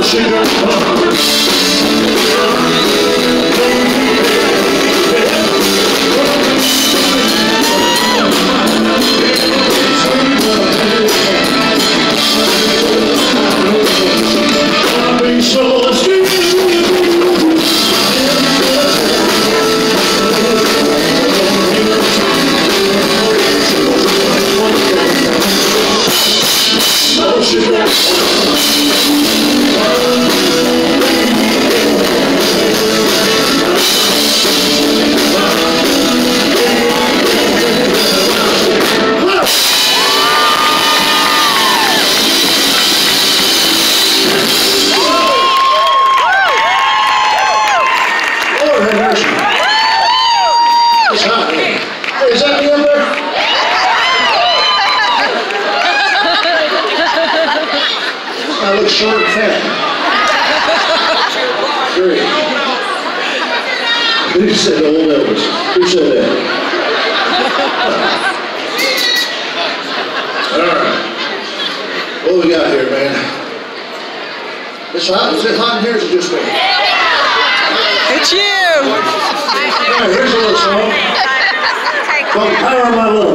Russian It's not me. Is that the number? I look short and fat. Great. Who said old Elvis? Who said that? All right. What we got here, man? It's hot. Is it hot in here? Is it just me? Power of My Love.